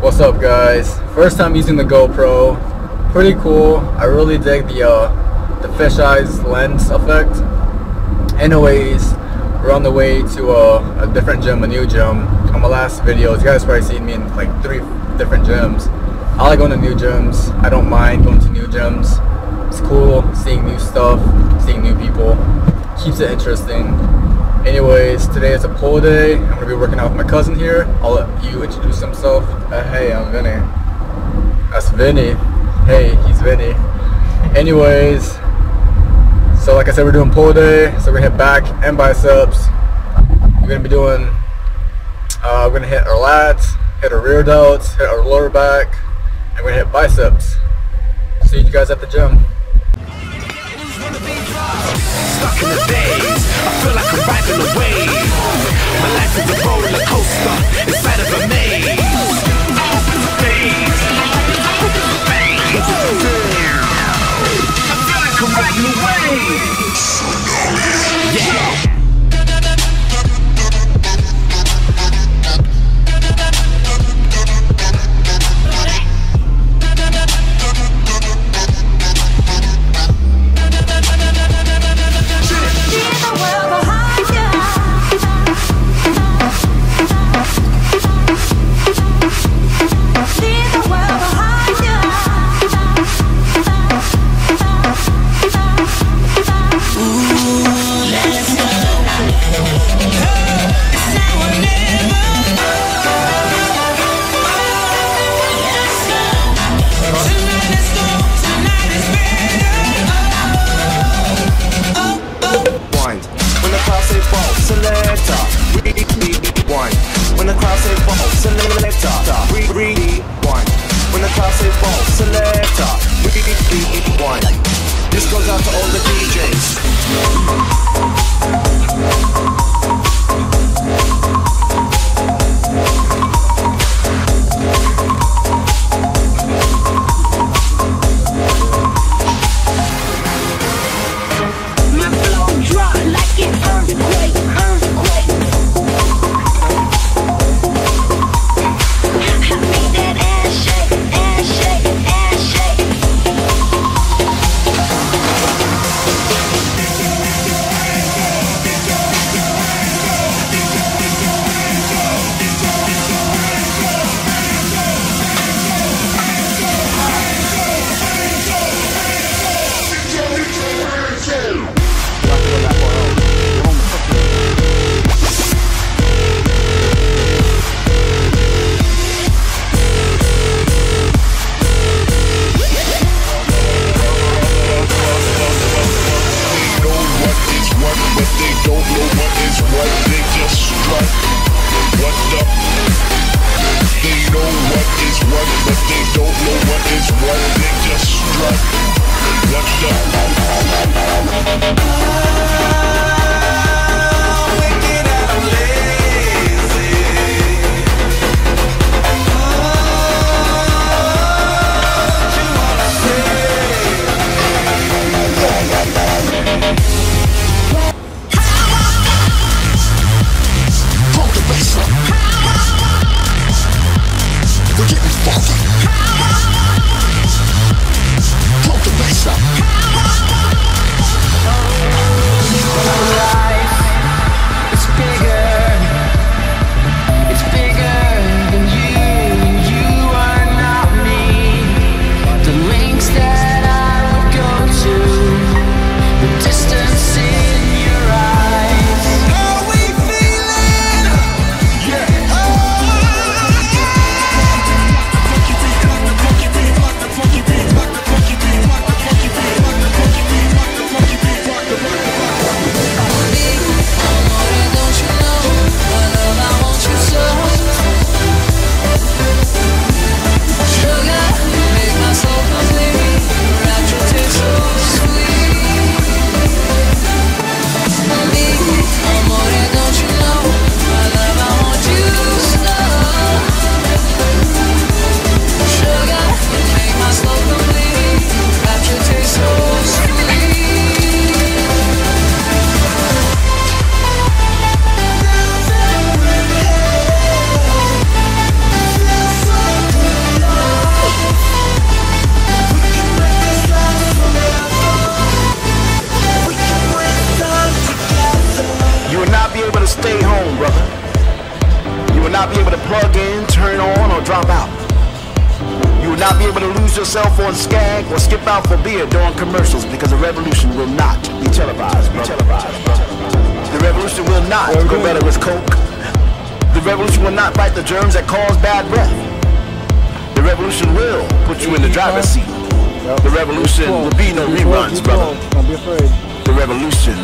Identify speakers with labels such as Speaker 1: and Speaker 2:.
Speaker 1: What's up guys? First time using the GoPro. Pretty cool. I really dig the uh, the fisheyes lens effect. Anyways, we're on the way to uh, a different gym, a new gym. On my last videos, you guys probably seen me in like three different gyms. I like going to new gyms. I don't mind going to new gyms. It's cool seeing new stuff, seeing new people. Keeps it interesting. Anyways, today is a pull day. I'm gonna be working out with my cousin here. I'll let you introduce himself. Uh, hey, I'm Vinny. That's Vinny. Hey, he's Vinny. Anyways, so like I said, we're doing pull day. So we're gonna hit back and biceps. We're gonna be doing. Uh, we're gonna hit our lats, hit our rear delts, hit our lower back, and we're gonna hit biceps. See you guys at the gym.
Speaker 2: The riding a wave. My life is a roller coaster inside of a maze.
Speaker 3: Plug in, turn on, or drop out. You will not be able to lose yourself on Skag or skip out for beer during commercials because the revolution will not be televised. Be televised. The revolution will not go better with coke. The revolution will not fight the germs that cause bad breath. The revolution will put you in the driver's seat. The revolution will be no reruns, brother.
Speaker 4: Don't be afraid.
Speaker 3: The revolution